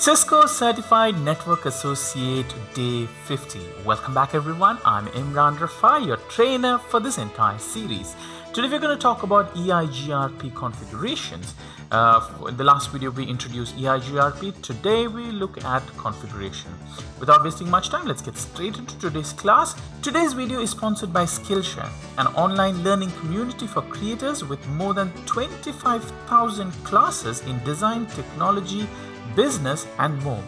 Cisco Certified Network Associate Day 50. Welcome back, everyone. I'm Imran Rafai, your trainer for this entire series. Today, we're going to talk about EIGRP configurations. Uh, in the last video, we introduced EIGRP. Today, we look at configuration. Without wasting much time, let's get straight into today's class. Today's video is sponsored by Skillshare, an online learning community for creators with more than 25,000 classes in design, technology, business, and more.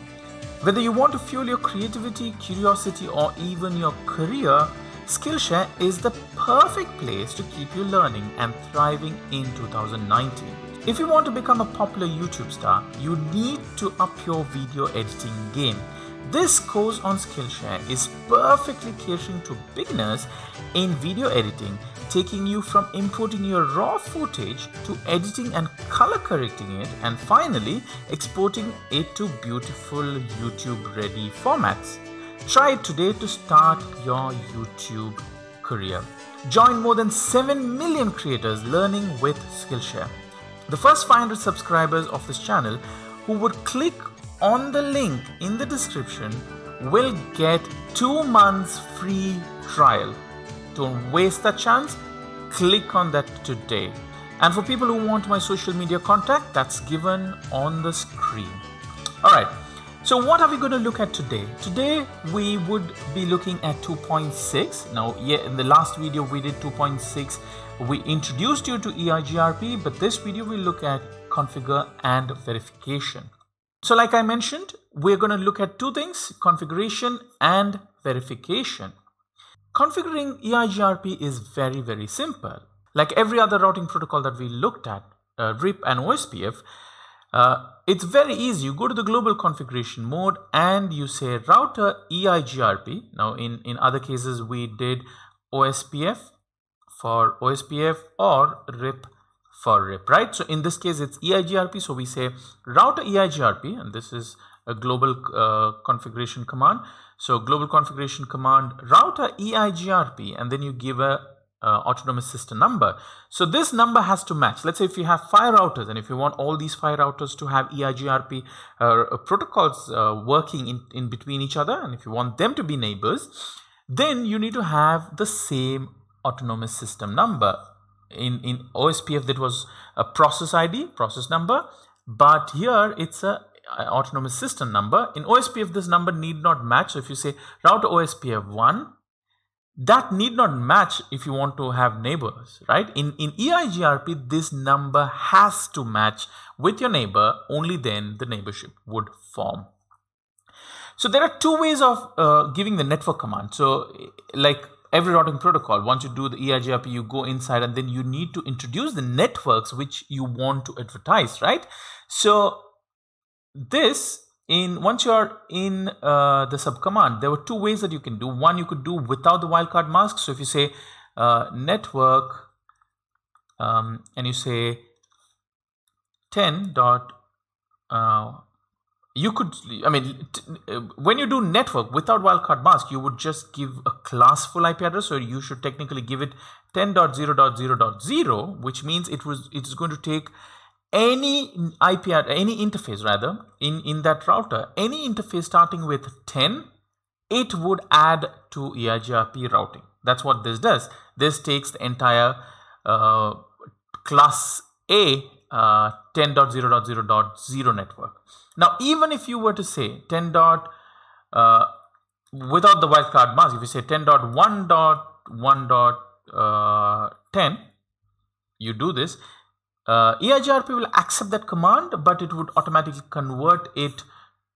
Whether you want to fuel your creativity, curiosity, or even your career, Skillshare is the perfect place to keep you learning and thriving in 2019. If you want to become a popular YouTube star, you need to up your video editing game. This course on Skillshare is perfectly catering to beginners in video editing taking you from importing your raw footage to editing and color correcting it and finally exporting it to beautiful YouTube ready formats. Try it today to start your YouTube career. Join more than 7 million creators learning with Skillshare. The first 500 subscribers of this channel who would click on the link in the description will get 2 months free trial. Don't waste that chance. Click on that today. And for people who want my social media contact, that's given on the screen. All right. So what are we going to look at today? Today we would be looking at 2.6. Now, yeah, in the last video we did 2.6. We introduced you to EIGRP, but this video we look at configure and verification. So like I mentioned, we're going to look at two things, configuration and verification. Configuring EIGRP is very, very simple. Like every other routing protocol that we looked at, uh, RIP and OSPF, uh, it's very easy. You go to the global configuration mode and you say router EIGRP. Now, in, in other cases, we did OSPF for OSPF or RIP for RIP, right? So in this case, it's EIGRP. So we say router EIGRP, and this is a global uh, configuration command. So global configuration command router EIGRP and then you give a uh, autonomous system number. So this number has to match. Let's say if you have five routers and if you want all these five routers to have EIGRP uh, protocols uh, working in, in between each other and if you want them to be neighbors, then you need to have the same autonomous system number. In, in OSPF that was a process ID, process number, but here it's a autonomous system number. In OSPF, this number need not match. So if you say route OSPF 1, that need not match if you want to have neighbors, right? In, in EIGRP, this number has to match with your neighbor. Only then the neighborship would form. So there are two ways of uh, giving the network command. So like every routing protocol, once you do the EIGRP, you go inside and then you need to introduce the networks which you want to advertise, right? So this in once you're in uh, the subcommand there were two ways that you can do. One you could do without the wildcard mask. So if you say uh, network um, and you say 10 dot uh, you could i mean uh, when you do network without wildcard mask you would just give a classful ip address. So you should technically give it 10.0.0.0 which means it was it's going to take any IP any interface rather in in that router any interface starting with 10 it would add to EIGRP routing that's what this does this takes the entire uh, class A uh, 10.0.0.0 network now even if you were to say 10. Dot, uh, without the wildcard mask if you say 10.1.1.10 uh, you do this uh, EIGRP will accept that command, but it would automatically convert it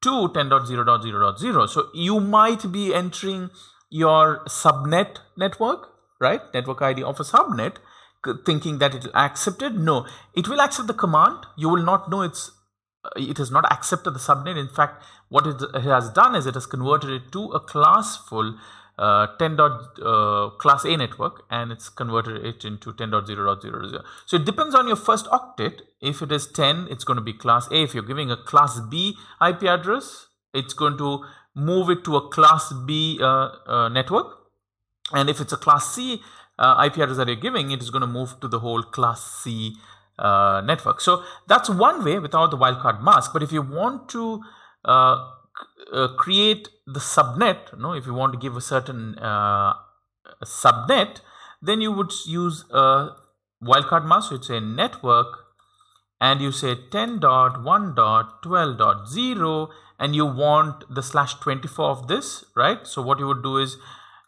to 10.0.0.0. So you might be entering your subnet network, right? Network ID of a subnet, thinking that it will accept it. No, it will accept the command. You will not know it's uh, it has not accepted the subnet. In fact, what it has done is it has converted it to a classful uh, 10 uh, class A network and it's converted it into 10.0.0.0. So it depends on your first octet. If it is 10, it's going to be class A. If you're giving a class B IP address, it's going to move it to a class B uh, uh network. And if it's a class C uh, IP address that you're giving, it is going to move to the whole class C uh, network. So that's one way without the wildcard mask. But if you want to uh, uh, create the subnet, you know, if you want to give a certain uh, subnet, then you would use a wildcard mask. It's a network and you say 10.1.12.0 and you want the slash 24 of this, right? So what you would do is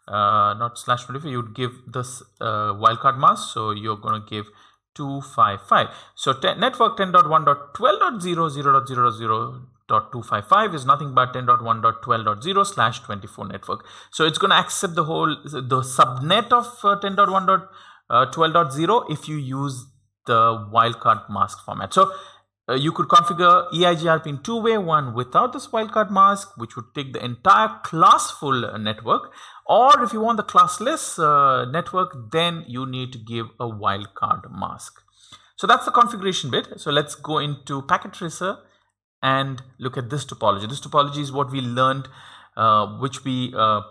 uh, not slash 24, you would give this uh, wildcard mask. So you're going to give 255. So network 10.1.12.0.0.0.255 is nothing but 10.1.12.0 slash 24 network. So it's going to accept the whole the subnet of uh, 10.1.12.0 uh, if you use the wildcard mask format. So uh, you could configure EIGRP in two way, one without this wildcard mask, which would take the entire class full network. Or if you want the classless uh, network, then you need to give a wildcard mask. So that's the configuration bit. So let's go into packet tracer and look at this topology. This topology is what we learned, uh, which we uh,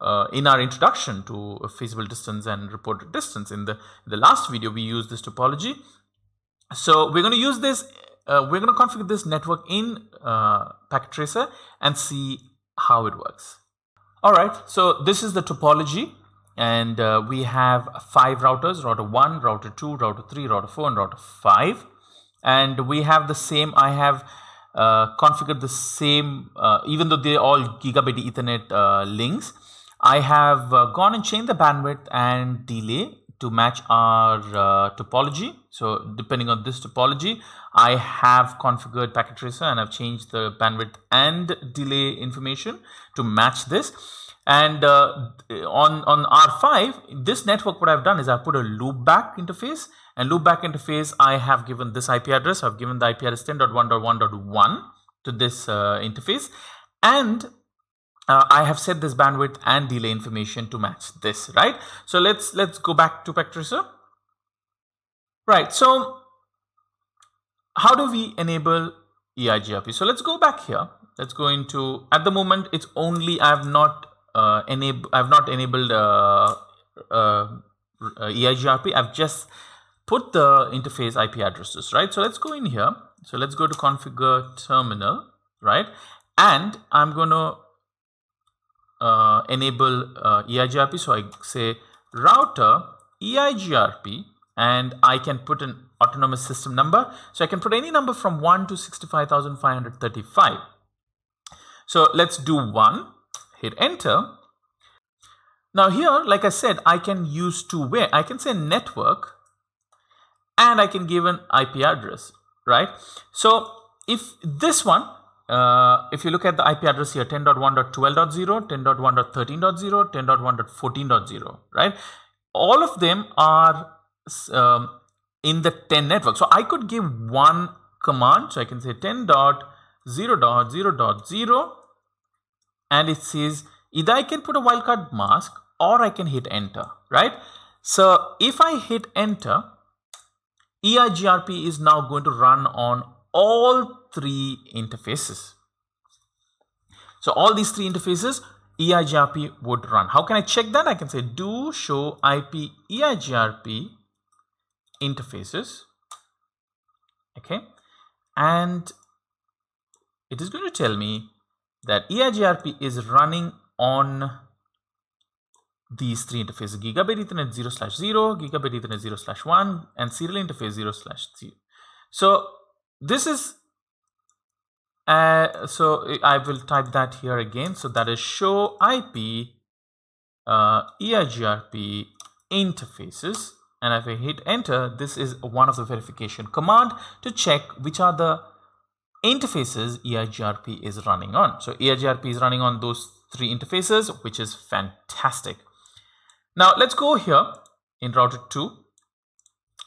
uh, in our introduction to feasible distance and reported distance. In the, the last video, we used this topology. So we're going to use this uh, we're going to configure this network in uh, packet tracer and see how it works. All right, so this is the topology and uh, we have five routers, router 1, router 2, router 3, router 4 and router 5 and we have the same, I have uh, configured the same, uh, even though they're all gigabit ethernet uh, links, I have gone and changed the bandwidth and delay to match our uh, topology. So depending on this topology, I have configured packet tracer and I've changed the bandwidth and delay information to match this. And uh, on, on R5, this network, what I've done is I've put a loopback interface and loopback interface, I have given this IP address. I've given the IP address 10.1.1.1 to this uh, interface. And uh, I have set this bandwidth and delay information to match this, right? So let's let's go back to packet. Right, so how do we enable EIGRP? So let's go back here. Let's go into, at the moment, it's only, I have not uh, enabled, I have not enabled uh, uh, EIGRP. I've just put the interface IP addresses, right? So let's go in here. So let's go to configure terminal, right? And I'm going to uh, enable uh, EIGRP. So I say router EIGRP and I can put an autonomous system number. So I can put any number from 1 to 65,535. So let's do 1, hit enter. Now here, like I said, I can use two way. I can say network and I can give an IP address, right? So if this one uh, if you look at the IP address here 10.1.12.0, 10.1.13.0, 10.1.14.0, right? All of them are um, in the 10 network. So I could give one command. So I can say 10.0.0.0 and it says either I can put a wildcard mask or I can hit enter, right? So if I hit enter, EIGRP is now going to run on all three interfaces. So all these three interfaces, EIGRP would run. How can I check that? I can say do show IP EIGRP interfaces. Okay. And it is going to tell me that EIGRP is running on these three interfaces gigabit ethernet 0 slash 0 gigabit ethernet 0 slash 1 and serial interface 0 slash 0 so this is uh, so I will type that here again. So that is show IP uh, EIGRP interfaces. And if I hit enter, this is one of the verification command to check which are the interfaces EIGRP is running on. So EIGRP is running on those three interfaces, which is fantastic. Now let's go here in router 2.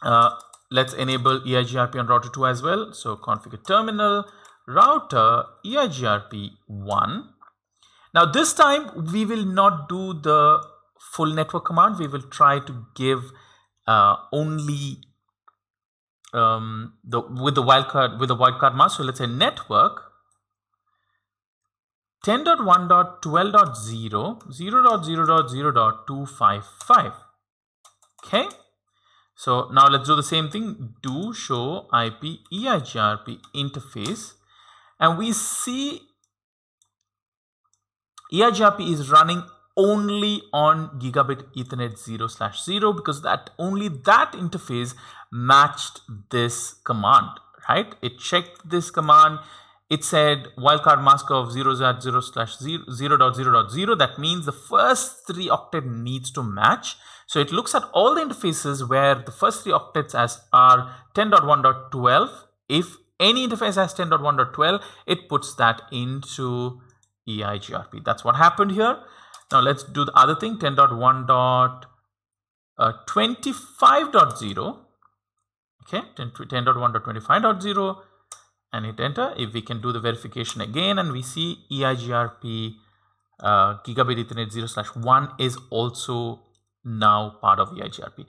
Uh, let's enable EIGRP on router 2 as well. So configure terminal, router EIGRP1. Now this time we will not do the full network command. We will try to give uh, only um, the with the wildcard with the wildcard mask. So let's say network 10.1.12.0 0.0.0.255. Okay. So now let's do the same thing. Do show IP EIGRP interface and we see EIGRP is running only on gigabit ethernet 0 slash 0 because that only that interface matched this command right it checked this command it said wildcard mask of 0 0 slash 0, 0 dot 0 dot 0 that means the first three octet needs to match. So it looks at all the interfaces where the first three octets as are 10.1.12 if any interface has 10.1.12 it puts that into EIGRP that's what happened here. Now let's do the other thing. 10.1.25.0 uh, okay 10.1.25.0 and hit enter. If we can do the verification again and we see EIGRP uh, gigabit ethernet 0 slash 1 is also now part of EIGRP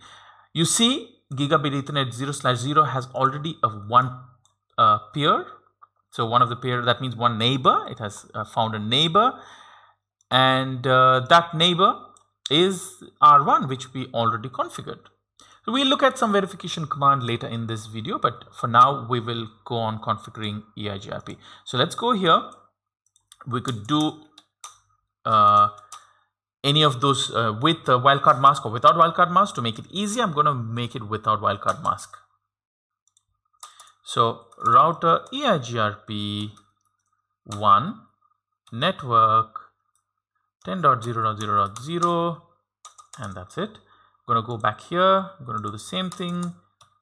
you see gigabit ethernet 0 slash 0 has already a one uh, peer. So one of the pair that means one neighbor. It has uh, found a neighbor. And uh, that neighbor is r1 which we already configured we'll look at some verification command later in this video, but for now we will go on configuring EIGRP. So let's go here. We could do uh, any of those uh, with wildcard mask or without wildcard mask. To make it easy, I'm going to make it without wildcard mask. So router EIGRP 1 network 10.0.0.0 and that's it to go back here. I'm going to do the same thing.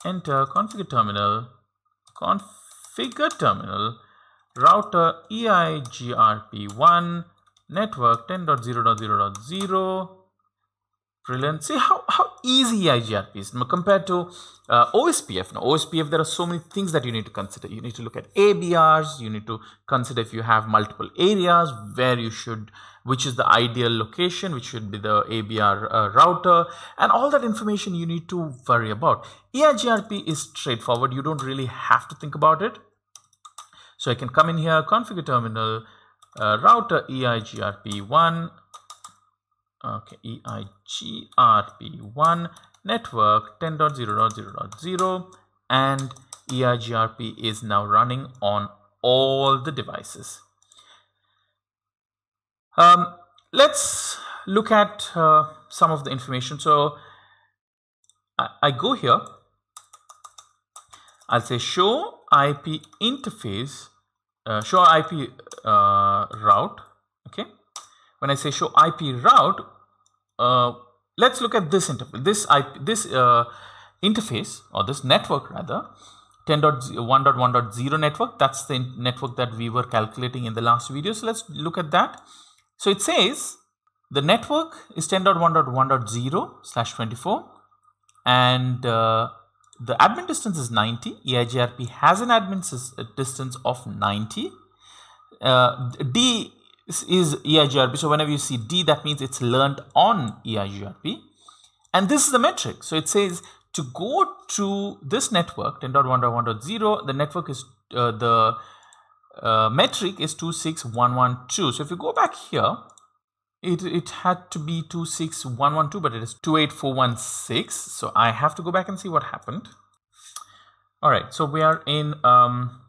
Enter configure terminal configure terminal router eigrp1 network 10.0.0.0 brilliant. See how, how easy eigrp is. Compared to uh, ospf now ospf there are so many things that you need to consider. You need to look at abrs you need to consider if you have multiple areas where you should which is the ideal location, which should be the ABR uh, router, and all that information you need to worry about. EIGRP is straightforward. You don't really have to think about it. So I can come in here, configure terminal, uh, router EIGRP1, okay, EIGRP1, network 10.0.0.0, and EIGRP is now running on all the devices. Um, let's look at uh, some of the information. So I, I, go here. I'll say show IP interface, uh, show IP uh, route. Okay. When I say show IP route, uh, let's look at this interface. This IP, this uh, interface or this network rather 10.1.1.0 network that's the network that we were calculating in the last video so let's look at that so it says the network is 10.1.1.0 slash 24 and uh, the admin distance is 90. EIGRP has an admin uh, distance of 90. Uh, D is EIGRP. So whenever you see D, that means it's learned on EIGRP. And this is the metric. So it says to go to this network 10.1.1.0, the network is uh, the uh, metric is 26112. So if you go back here, it, it had to be 26112, but it is 28416. So I have to go back and see what happened. All right, so we are in um,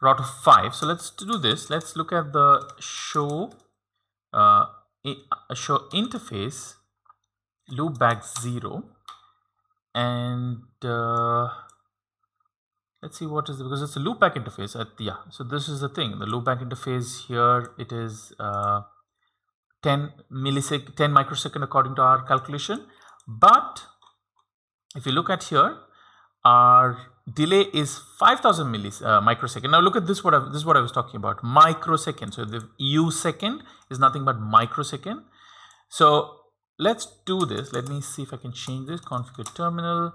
router 5. So let's do this. Let's look at the show, uh, show interface loopback 0 and uh, let's see what is it because it's a loopback interface at yeah. So this is the thing the loopback interface here it is uh, 10 millisecond 10 microsecond according to our calculation. But if you look at here our delay is 5000 millis uh, microsecond. Now look at this what I, this is what I was talking about microsecond. So the u second is nothing but microsecond. So let's do this. Let me see if I can change this configure terminal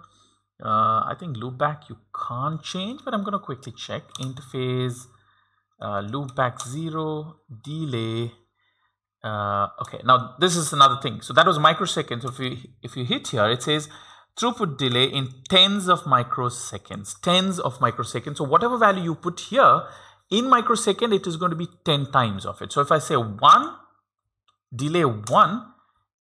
uh, I think loopback you can't change but I'm gonna quickly check. Interface uh, loopback 0 delay uh, okay now this is another thing. So that was microseconds. So if you if you hit here it says throughput delay in tens of microseconds tens of microseconds. So whatever value you put here in microsecond it is going to be 10 times of it. So if I say 1 delay 1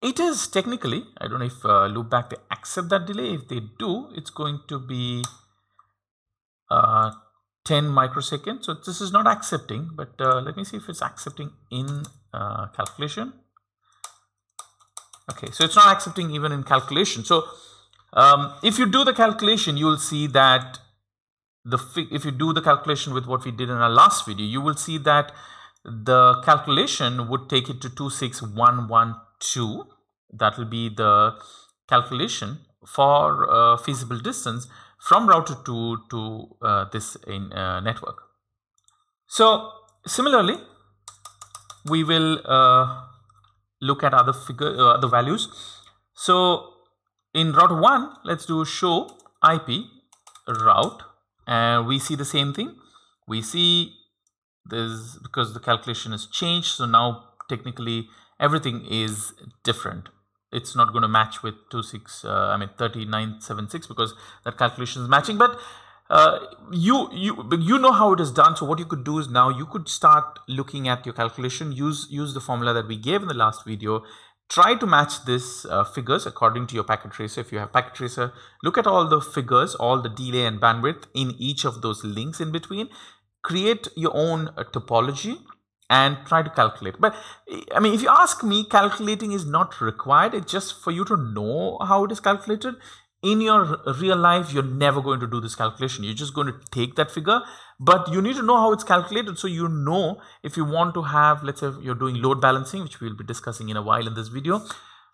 it is technically, I don't know if uh, loopback they accept that delay. If they do, it's going to be uh, 10 microseconds. So this is not accepting, but uh, let me see if it's accepting in uh, calculation. Okay, so it's not accepting even in calculation. So um, if you do the calculation, you will see that the if you do the calculation with what we did in our last video, you will see that the calculation would take it to 26112. That will be the calculation for uh, feasible distance from router 2 to uh, this in, uh, network. So similarly, we will uh, look at other figure uh, other values. So in router 1, let's do show IP route and we see the same thing. We see this because the calculation has changed. So now technically everything is different. It's not going to match with 26 uh, i mean 3976 because that calculation is matching. But uh, you you you know how it is done. So what you could do is now you could start looking at your calculation. Use use the formula that we gave in the last video. Try to match this uh, figures according to your packet tracer. If you have packet tracer look at all the figures all the delay and bandwidth in each of those links in between. Create your own uh, topology and try to calculate. But I mean, if you ask me, calculating is not required. It's just for you to know how it is calculated. In your real life, you're never going to do this calculation. You're just going to take that figure, but you need to know how it's calculated. So you know if you want to have, let's say you're doing load balancing, which we'll be discussing in a while in this video.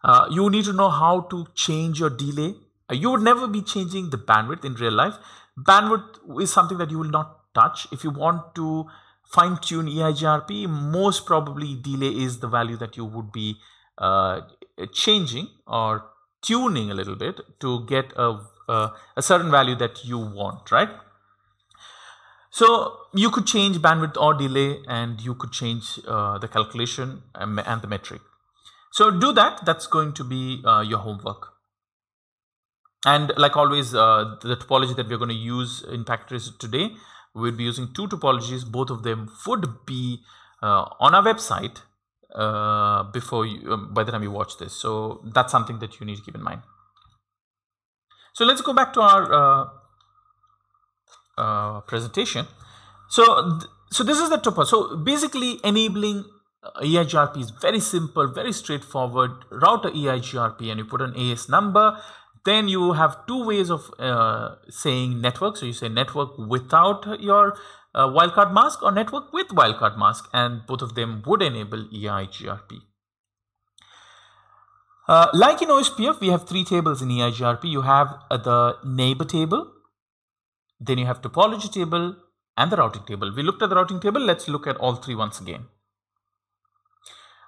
Uh, you need to know how to change your delay. Uh, you would never be changing the bandwidth in real life. Bandwidth is something that you will not touch. If you want to fine tune EIGRP, most probably delay is the value that you would be uh, changing or tuning a little bit to get a, a, certain value that you want, right? So you could change bandwidth or delay and you could change uh, the calculation and, and, the metric. So do that, that's going to be uh, your homework. And like always, uh, the topology that we're going to use in Packet today we'll be using two topologies both of them would be uh, on our website uh, before you um, by the time you watch this. So that's something that you need to keep in mind. So let's go back to our uh, uh presentation. So so this is the topology so basically enabling EIGRP is very simple very straightforward. Router EIGRP and you put an AS number then you have two ways of uh, saying network. So you say network without your uh, wildcard mask or network with wildcard mask and both of them would enable EIGRP. Uh, like in OSPF, we have three tables in EIGRP. You have uh, the neighbor table, then you have topology table and the routing table. We looked at the routing table. Let's look at all three once again.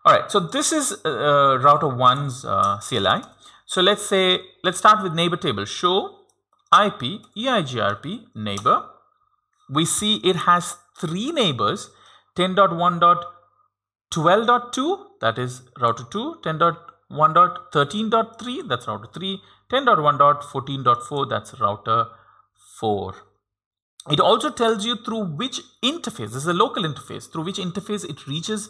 All right, so this is uh, uh, router 1's CLI. So let's say, let's start with neighbor table. Show IP EIGRP neighbor. We see it has three neighbors 10.1.12.2 that is router 2, 10.1.13.3 that's router 3, 10.1.14.4 that's router 4. It also tells you through which interface, this is a local interface, through which interface it reaches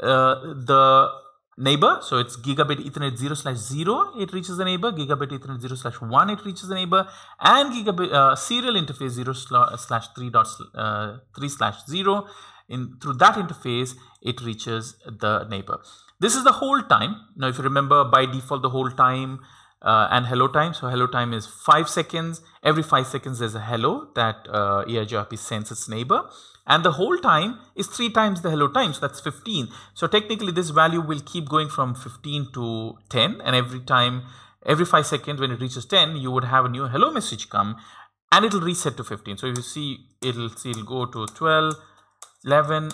uh, the neighbor. So it's gigabit ethernet 0 slash 0 it reaches the neighbor. Gigabit ethernet 0 slash 1 it reaches the neighbor. And gigabit uh, serial interface 0 slash 3 dot uh, 3 slash 0 in through that interface it reaches the neighbor. This is the hold time. Now if you remember by default the hold time uh, and hello time. So hello time is 5 seconds. Every 5 seconds there's a hello that uh, EIGRP sends its neighbor and the hold time is 3 times the hello time so that's 15 so technically this value will keep going from 15 to 10 and every time every 5 seconds when it reaches 10 you would have a new hello message come and it'll reset to 15 so you see it'll see it'll go to 12 11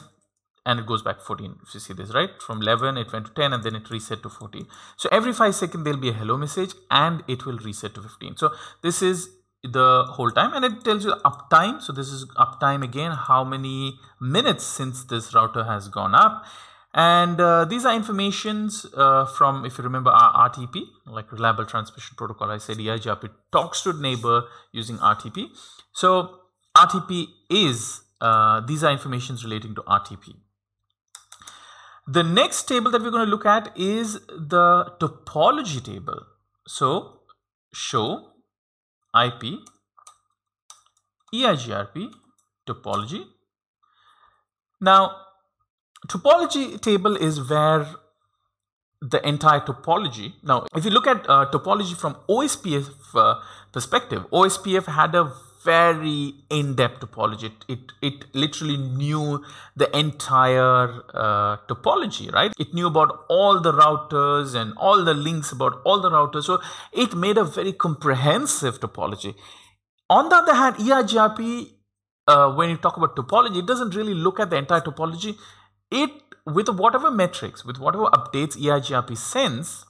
and it goes back 14 if you see this right? From 11 it went to 10 and then it reset to 14 so every 5 seconds there'll be a hello message and it will reset to 15 so this is the hold time and it tells you uptime. So this is uptime again how many minutes since this router has gone up. And uh, these are informations uh, from if you remember our RTP like reliable transmission protocol. I said EIGRP talks to neighbor using RTP so RTP is uh, these are informations relating to RTP the next table that we're going to look at is the topology table. So show IP, EIGRP topology. Now, topology table is where the entire topology. Now, if you look at uh, topology from OSPF uh, perspective, OSPF had a very in-depth topology. It, it, it literally knew the entire uh, topology, right? It knew about all the routers and all the links about all the routers. So it made a very comprehensive topology. On the other hand, EIGRP, uh, when you talk about topology, it doesn't really look at the entire topology. It, with whatever metrics, with whatever updates EIGRP sends,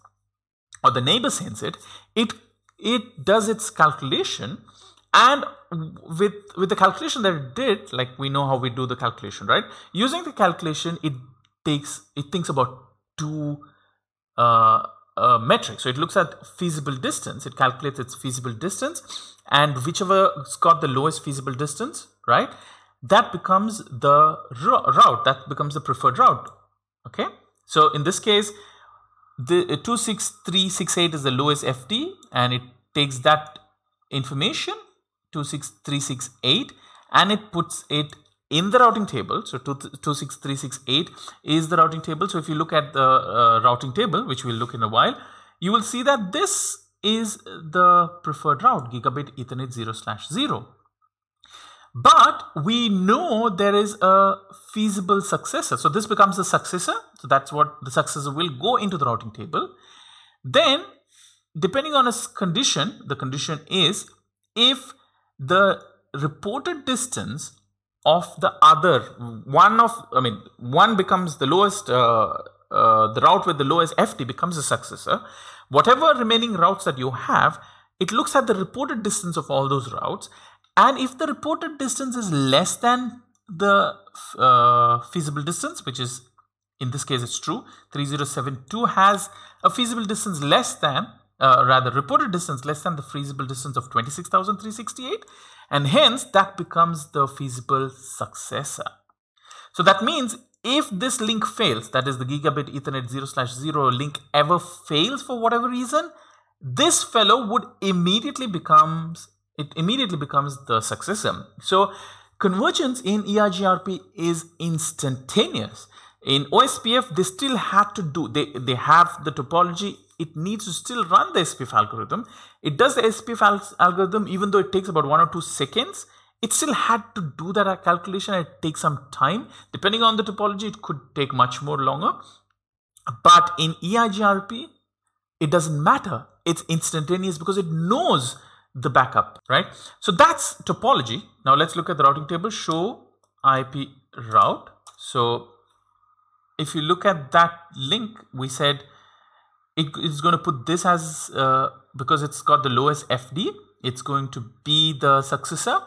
or the neighbor sends it, it it does its calculation and with with the calculation that it did like we know how we do the calculation right? Using the calculation it takes it thinks about two uh, uh, metrics. So it looks at feasible distance it calculates its feasible distance and whichever's got the lowest feasible distance right? That becomes the route that becomes the preferred route okay? So in this case the 26368 is the lowest FD and it takes that information 26368 and it puts it in the routing table. So 26368 is the routing table. So if you look at the uh, routing table, which we'll look in a while, you will see that this is the preferred route, gigabit ethernet 0 slash 0. But we know there is a feasible successor. So this becomes the successor. So that's what the successor will go into the routing table. Then depending on a condition, the condition is if the reported distance of the other one of i mean one becomes the lowest uh, uh, the route with the lowest FD becomes a successor. Whatever remaining routes that you have it looks at the reported distance of all those routes. And if the reported distance is less than the uh, feasible distance which is in this case it's true 3072 has a feasible distance less than uh, rather reported distance less than the feasible distance of 26,368 and hence that becomes the feasible successor. So that means if this link fails, that is the gigabit ethernet 0 slash 0 link ever fails for whatever reason, this fellow would immediately becomes, it immediately becomes the successor. So convergence in EIGRP is instantaneous. In OSPF, they still had to do, they, they have the topology it needs to still run the SPF algorithm. It does the SPF al algorithm even though it takes about one or two seconds. It still had to do that calculation. It takes some time. Depending on the topology, it could take much more longer. But in EIGRP, it doesn't matter. It's instantaneous because it knows the backup, right? So that's topology. Now let's look at the routing table. Show IP route. So if you look at that link, we said it is going to put this as uh, because it's got the lowest FD it's going to be the successor.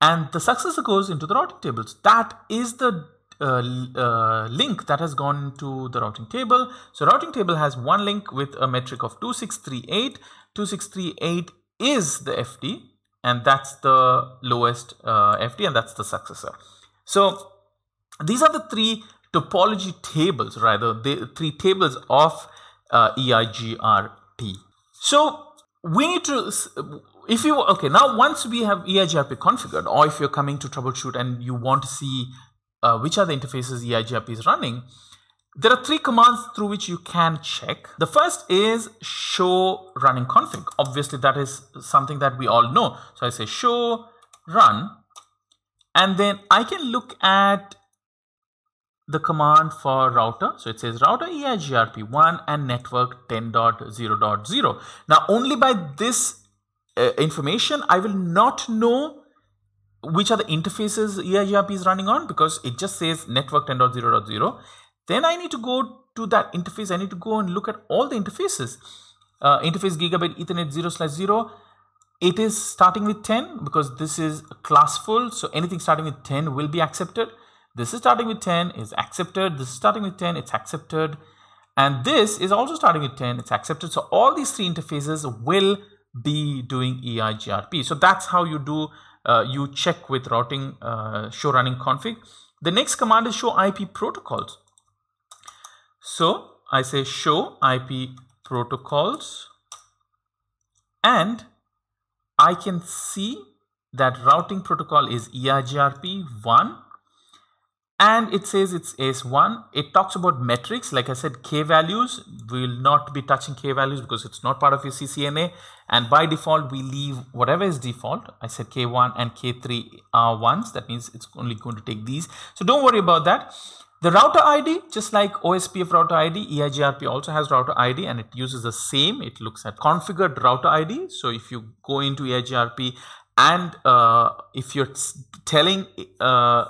And the successor goes into the routing tables. That is the uh, uh, link that has gone to the routing table. So routing table has one link with a metric of 2638 2638 is the FD and that's the lowest uh, FD and that's the successor. So these are the three topology tables rather. The three tables of uh, EIGRP. So we need to, if you, okay, now once we have EIGRP configured, or if you're coming to troubleshoot and you want to see uh, which are the interfaces EIGRP is running, there are three commands through which you can check. The first is show running config. Obviously, that is something that we all know. So I say show run, and then I can look at the command for router. So it says router EIGRP1 and network 10.0.0. Now only by this uh, information I will not know which are the interfaces EIGRP is running on because it just says network 10.0.0. Then I need to go to that interface. I need to go and look at all the interfaces. Uh, interface gigabit ethernet 0 slash 0 it is starting with 10 because this is classful so anything starting with 10 will be accepted this is starting with 10 is accepted. This is starting with 10, it's accepted. And this is also starting with 10, it's accepted. So all these three interfaces will be doing EIGRP. So that's how you do, uh, you check with routing uh, show running config. The next command is show IP protocols. So I say show IP protocols and I can see that routing protocol is EIGRP 1 and it says it's AS1. It talks about metrics. Like I said, K values. We will not be touching K values because it's not part of your CCNA. And by default, we leave whatever is default. I said K1 and K3 are ones. That means it's only going to take these. So don't worry about that. The router ID, just like OSPF router ID, EIGRP also has router ID and it uses the same. It looks at configured router ID. So if you go into EIGRP and uh, if you're telling uh,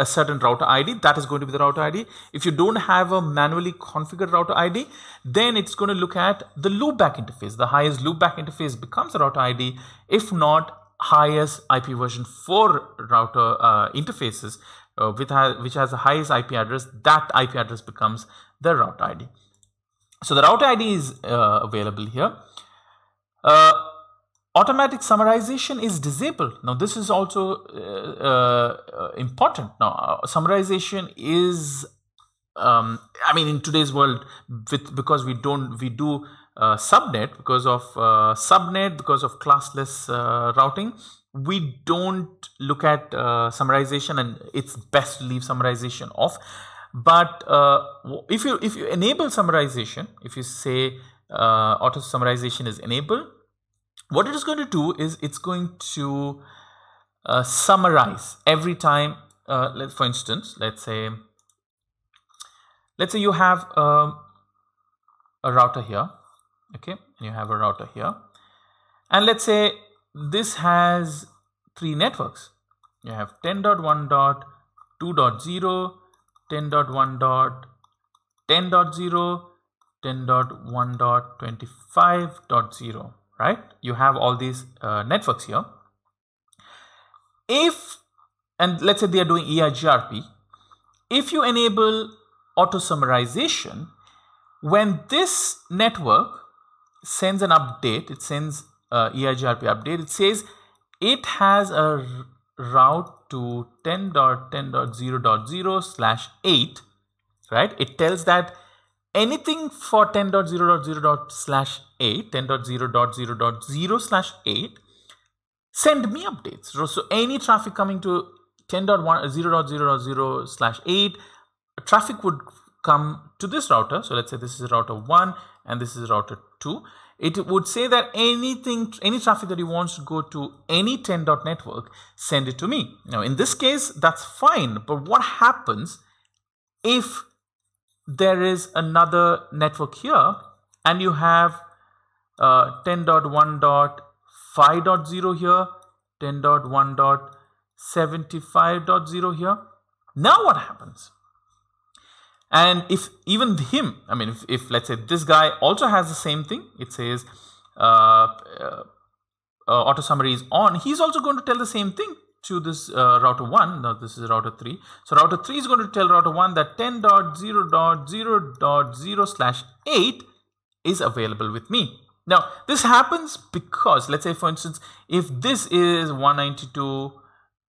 a certain router ID, that is going to be the router ID. If you don't have a manually configured router ID, then it's going to look at the loopback interface. The highest loopback interface becomes the router ID. If not, highest IP version 4 router uh, interfaces uh, with which has the highest IP address, that IP address becomes the route ID. So the route ID is uh, available here. Uh, automatic summarization is disabled. Now this is also uh, uh, important. Now uh, summarization is, um, I mean, in today's world, with because we don't we do subnet because of subnet because of classless routing we don't look at uh, summarization and it's best to leave summarization off but uh, if you if you enable summarization if you say uh, auto summarization is enabled what it is going to do is it's going to uh, summarize every time uh, let, for instance let's say let's say you have um, a router here okay and you have a router here and let's say this has three networks. You have 10.1 dot 2.0, 10.1 dot 10.0, 10.1.25.0, right? You have all these uh, networks here. If, and let's say they are doing EIGRP, if you enable auto summarization, when this network sends an update, it sends uh, EIGRP update, it says it has a route to 10.10.0.0 slash 8, right? It tells that anything for 10.0.0 slash 8, 10.0.0.0 slash 8, send me updates. So any traffic coming to 10.0.0.0 slash 8, traffic would come to this router. So let's say this is router 1 and this is router 2 it would say that anything, any traffic that you want to go to any 10 dot network, send it to me. Now, in this case, that's fine. But what happens if there is another network here and you have uh, 10.1.5.0 here, 10.1.75.0 here? Now what happens? And if even him, I mean, if, if let's say this guy also has the same thing, it says uh, uh, uh, auto summary is on, he's also going to tell the same thing to this uh, router 1. Now, this is router 3. So, router 3 is going to tell router 1 that 10.0.0.0 slash 8 is available with me. Now, this happens because, let's say, for instance, if this is 192,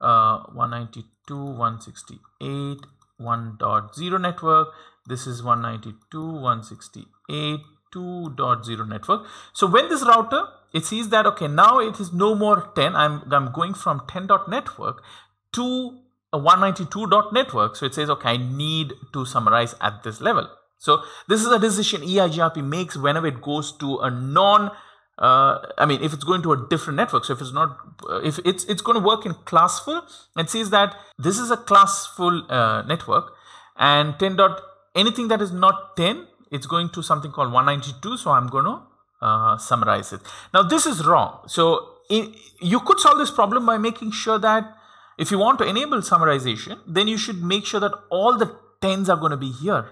uh, 192, 168, 1.0 network this is 192.168.2.0 network. So when this router it sees that okay now it is no more 10 i'm i'm going from 10 dot network to a 192 dot network. So it says okay i need to summarize at this level so this is a decision eigrp makes whenever it goes to a non uh, I mean, if it's going to a different network, so if it's not, uh, if it's it's going to work in classful, it says that this is a classful uh, network, and 10 dot anything that is not 10, it's going to something called 192. So I'm going to uh, summarize it. Now this is wrong. So you could solve this problem by making sure that if you want to enable summarization, then you should make sure that all the 10s are going to be here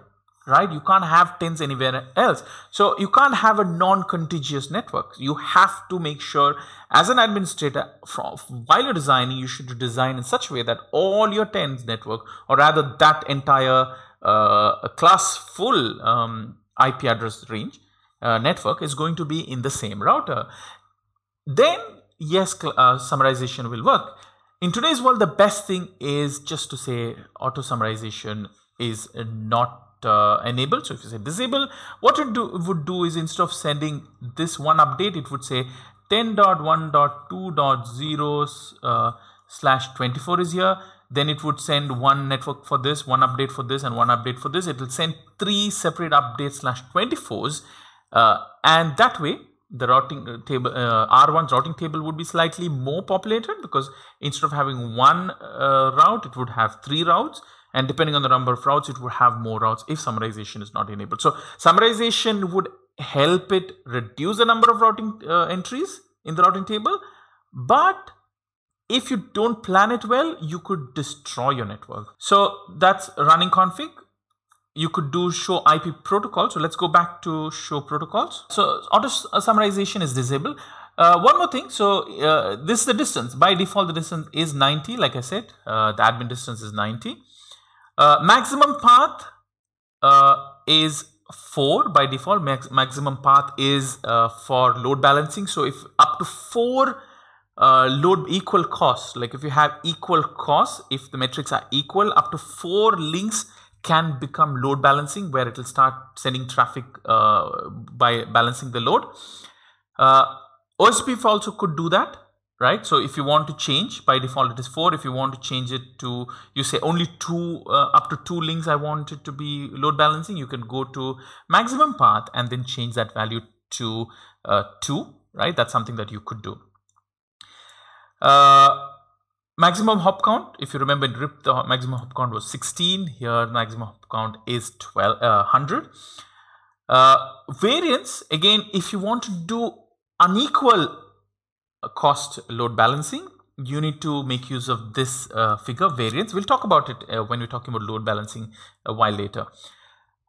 right? You can't have tens anywhere else. So you can't have a non-contiguous network. You have to make sure as an administrator from, while you're designing, you should design in such a way that all your tens network or rather that entire uh, class full um, IP address range uh, network is going to be in the same router. Then yes, uh, summarization will work. In today's world, the best thing is just to say auto summarization is not uh, enable. So if you say disable, what it do, would do is instead of sending this one update, it would say 10.1.2.0 uh, slash 24 is here, then it would send one network for this, one update for this, and one update for this. It will send three separate updates slash 24s. Uh, and that way, the routing uh, table, uh, R1's routing table would be slightly more populated because instead of having one uh, route, it would have three routes. And depending on the number of routes, it would have more routes if summarization is not enabled. So summarization would help it reduce the number of routing uh, entries in the routing table. But if you don't plan it well, you could destroy your network. So that's running config. You could do show IP protocol. So let's go back to show protocols. So auto summarization is disabled. Uh, one more thing. So uh, this is the distance. By default, the distance is 90. Like I said, uh, the admin distance is 90. Uh, maximum path uh, is 4 by default. Max maximum path is uh, for load balancing. So if up to 4 uh, load equal costs like if you have equal costs if the metrics are equal up to four links can become load balancing where it will start sending traffic uh, by balancing the load uh, OSPF also could do that right so if you want to change by default it is 4 if you want to change it to you say only two uh, up to two links I want it to be load balancing you can go to maximum path and then change that value to uh, 2 right that's something that you could do uh, maximum hop count, if you remember in RIP, the maximum hop count was 16. Here, maximum hop count is 12, uh, 100. Uh, variance, again, if you want to do unequal uh, cost load balancing, you need to make use of this uh, figure variance. We'll talk about it uh, when we're talking about load balancing a while later.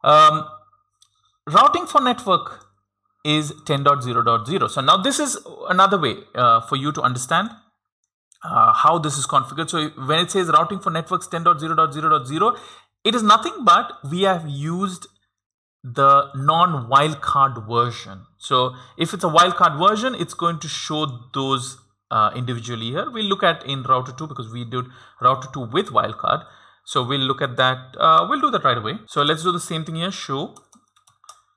Um, routing for network is 10.0.0. So now this is another way uh, for you to understand uh, how this is configured. So when it says routing for networks 10.0.0.0, it is nothing but we have used the non-wildcard version. So if it's a wildcard version, it's going to show those uh, individually here. We'll look at in router 2 because we did router 2 with wildcard. So we'll look at that. Uh, we'll do that right away. So let's do the same thing here. Show,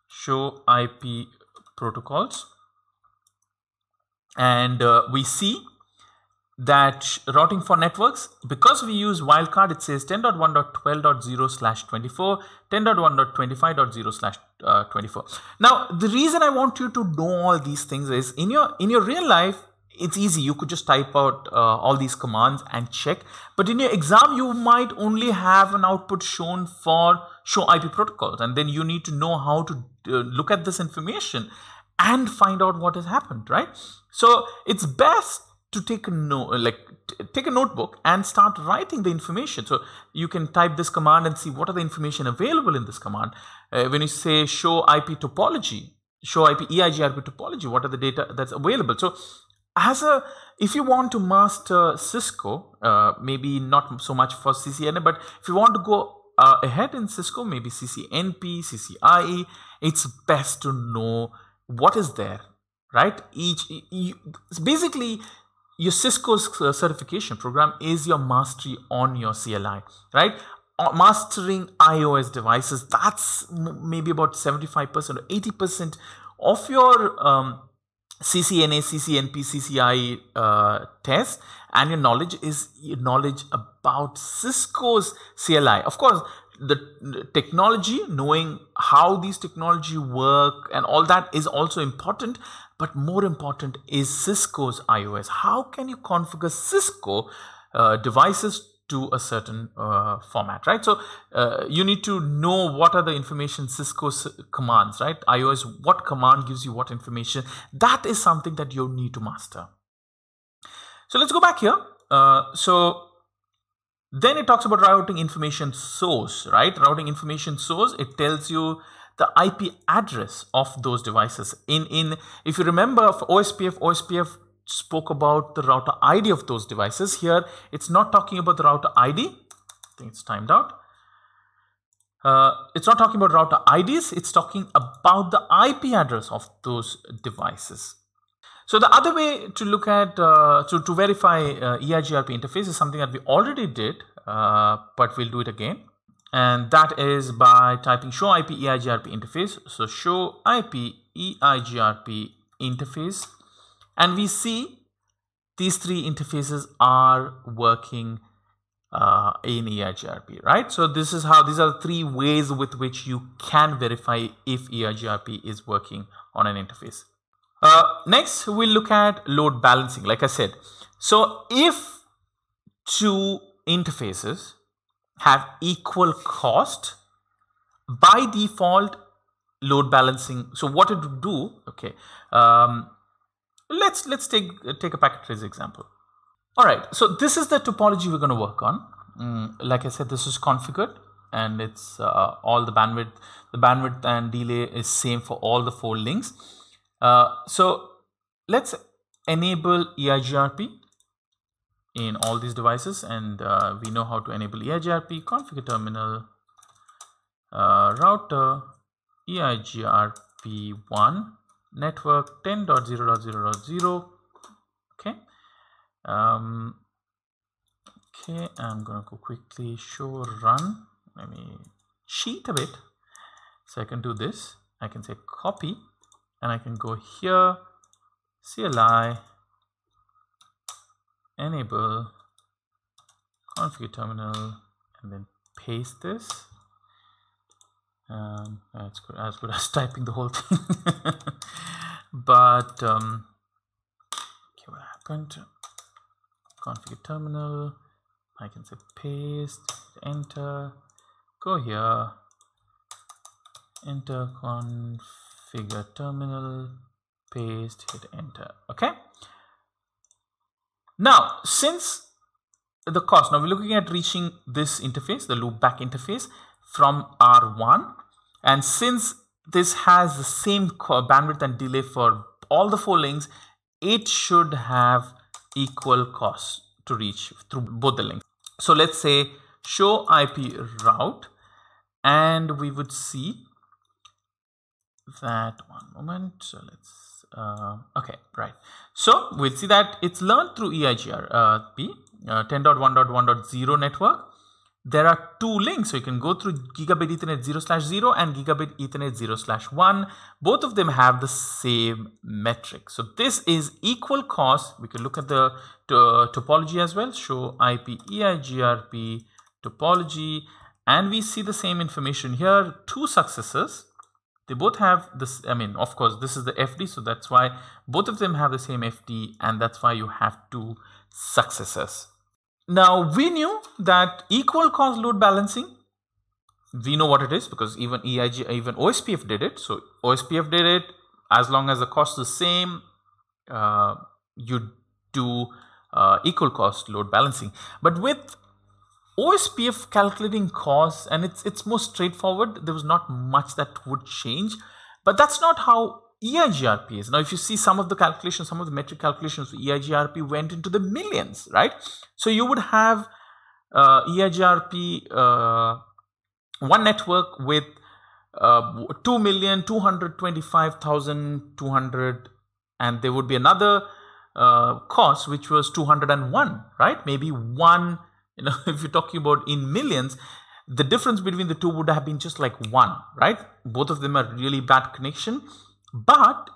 show IP protocols. And uh, we see that routing for networks because we use wildcard it says 10.1.12.0 slash 24 10.1.25.0 slash uh, 24 now the reason i want you to know all these things is in your in your real life it's easy. You could just type out uh, all these commands and check. But in your exam you might only have an output shown for show ip protocols. And then you need to know how to uh, look at this information and find out what has happened right? So it's best to take a note like take a notebook and start writing the information. So you can type this command and see what are the information available in this command. Uh, when you say show ip topology show ip eigRP topology what are the data that's available? So as a if you want to master cisco uh, maybe not so much for ccna but if you want to go uh, ahead in cisco maybe ccnp ccie it's best to know what is there right? Each you, basically your Cisco's certification program is your mastery on your CLI, right? Uh, mastering IOS devices, that's maybe about 75% or 80% of your um, CCNA, CCNP, CCIE uh, test and your knowledge is your knowledge about Cisco's CLI. Of course, the technology, knowing how these technology work and all that is also important. But more important is Cisco's IOS. How can you configure Cisco uh, devices to a certain uh, format, right? So uh, you need to know what are the information Cisco commands, right? IOS, what command gives you what information. That is something that you need to master. So let's go back here. Uh, so then it talks about routing information source, right? Routing information source, it tells you the IP address of those devices. In, in if you remember OSPF, OSPF spoke about the router ID of those devices. Here, it's not talking about the router ID. I think it's timed out. Uh, it's not talking about router IDs. It's talking about the IP address of those devices. So the other way to look at, uh, to, to verify uh, EIGRP interface is something that we already did, uh, but we'll do it again and that is by typing show IP EIGRP interface. So show IP EIGRP interface and we see these three interfaces are working uh, in EIGRP, right? So this is how these are three ways with which you can verify if EIGRP is working on an interface. Uh, next, we'll look at load balancing. Like I said, so if two interfaces have equal cost, by default, load balancing. So what it would do? Okay, um, let's let's take take a Packet Tracer example. All right, so this is the topology we're going to work on. Mm, like I said, this is configured and it's uh, all the bandwidth, the bandwidth and delay is same for all the four links. Uh, so let's enable EIGRP in all these devices and uh, we know how to enable EIGRP, configure terminal, uh, router, EIGRP1, network 10.0.0.0, okay. Um, okay i'm gonna go quickly show run. Let me cheat a bit. So i can do this. I can say copy and i can go here cli enable configure terminal and then paste this. Um, that's good as good. As typing the whole thing. But um, okay what happened? Configure terminal I can say paste enter go here enter configure terminal paste hit enter. Okay? Now since the cost now we're looking at reaching this interface the loop back interface from R1 and since this has the same bandwidth and delay for all the four links it should have equal cost to reach through both the links. So let's say show IP route and we would see that one moment. So let's, uh, okay, right. So we'll see that it's learned through EIGRP uh, uh, 10.1.1.0 network. There are two links. So you can go through gigabit ethernet 0 slash 0 and gigabit ethernet 0 slash 1 both of them have the same metric. So this is equal cost. We can look at the topology as well. Show ip eigrp topology. And we see the same information here. Two successors they both have this i mean of course this is the fd so that's why both of them have the same fd and that's why you have two successors now we knew that equal cost load balancing, we know what it is because even EIG, even OSPF did it. So OSPF did it as long as the cost is the same, uh, you do uh, equal cost load balancing. But with OSPF calculating costs and it's it's more straightforward. There was not much that would change, but that's not how EIGRP is. Now, if you see some of the calculations, some of the metric calculations EIGRP went into the millions, right? So you would have uh, EIGRP uh, one network with uh, 2,225,200 and there would be another uh, cost which was 201, right? Maybe one, you know, if you're talking about in millions, the difference between the two would have been just like one, right? Both of them are really bad connection. But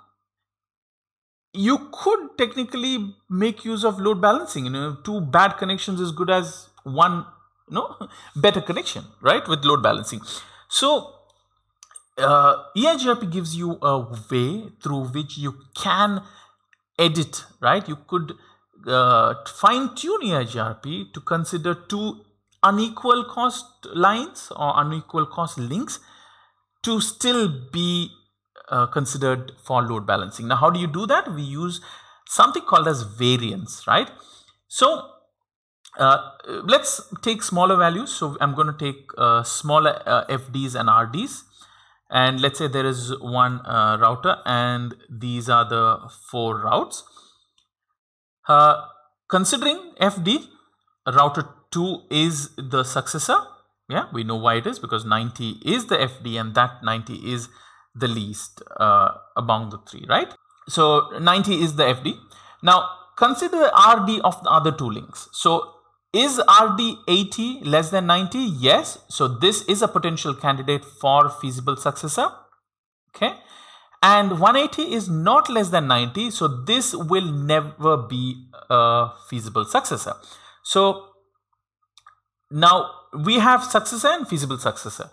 you could technically make use of load balancing. You know two bad connections is good as one you know better connection right with load balancing. So uh, EIGRP gives you a way through which you can edit right? You could uh, fine tune EIGRP to consider two unequal cost lines or unequal cost links to still be uh, considered for load balancing. Now, how do you do that? We use something called as variance, right? So, uh, let's take smaller values. So, I'm going to take uh, smaller uh, FDs and RDs. And let's say there is one uh, router and these are the four routes. Considering FD, router 2 is the successor. Yeah, we know why it is because 90 is the FD and that 90 is the least uh, among the three, right? So 90 is the FD. Now consider RD of the other two links. So is RD 80 less than 90? Yes. So this is a potential candidate for feasible successor. Okay. And 180 is not less than 90. So this will never be a feasible successor. So now we have successor and feasible successor.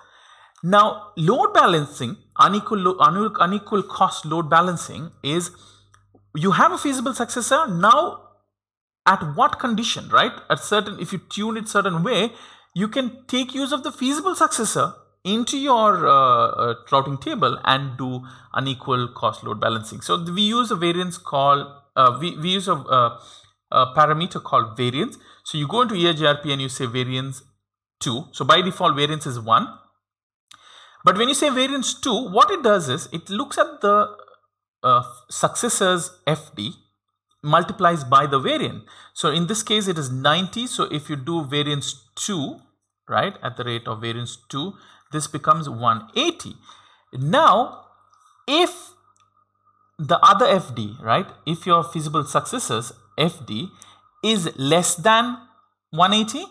Now load balancing, unequal, unequal cost load balancing is you have a feasible successor. Now at what condition, right? At certain, if you tune it certain way, you can take use of the feasible successor into your uh, uh, routing table and do unequal cost load balancing. So we use a variance called, uh, we, we use a, uh, a, parameter called variance. So you go into EIGRP and you say variance 2. So by default variance is 1. But when you say variance 2, what it does is it looks at the uh, successor's FD multiplies by the variance. So in this case it is 90. So if you do variance 2, right, at the rate of variance 2, this becomes 180. Now, if the other FD, right, if your feasible successors FD is less than 180,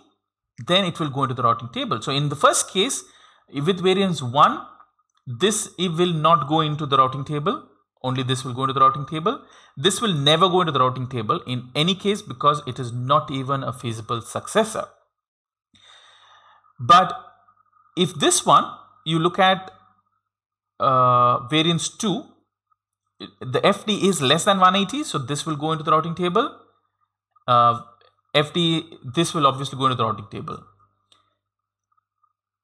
then it will go into the routing table. So in the first case, with variance 1, this it will not go into the routing table only this will go into the routing table. This will never go into the routing table in any case because it is not even a feasible successor. But if this one, you look at uh, variance 2, the FD is less than 180, so this will go into the routing table. Uh, FD, this will obviously go into the routing table.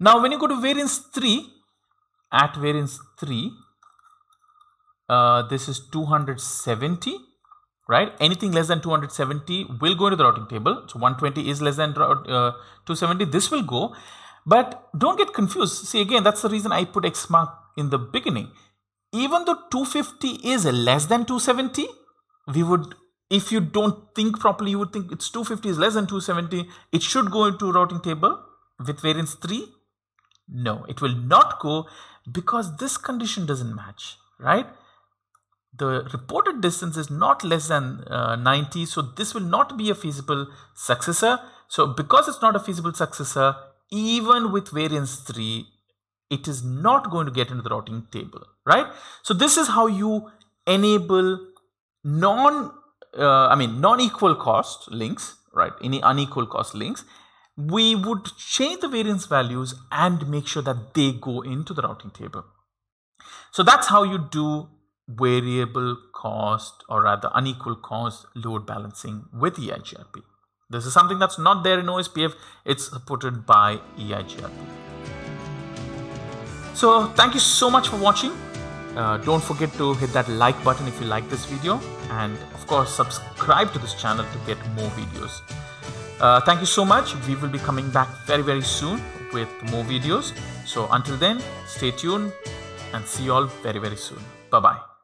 Now, when you go to variance 3, at variance 3, uh, this is 270 right anything less than 270 will go into the routing table so 120 is less than uh, 270 this will go but don't get confused. See again that's the reason i put x mark in the beginning. Even though 250 is less than 270 we would if you don't think properly you would think it's 250 is less than 270 it should go into routing table with variance 3 no it will not go because this condition doesn't match right? The reported distance is not less than uh, 90 so this will not be a feasible successor. So because it's not a feasible successor even with variance 3 it is not going to get into the routing table right? So this is how you enable non uh, i mean non-equal cost links right? Any unequal cost links. We would change the variance values and make sure that they go into the routing table. So that's how you do variable cost or rather unequal cost load balancing with the EIGRP. This is something that's not there in OSPF, it's supported by EIGRP. So thank you so much for watching. Uh, don't forget to hit that like button if you like this video and of course subscribe to this channel to get more videos. Uh, thank you so much. We will be coming back very very soon with more videos. So until then, stay tuned and see you all very very soon. Bye bye.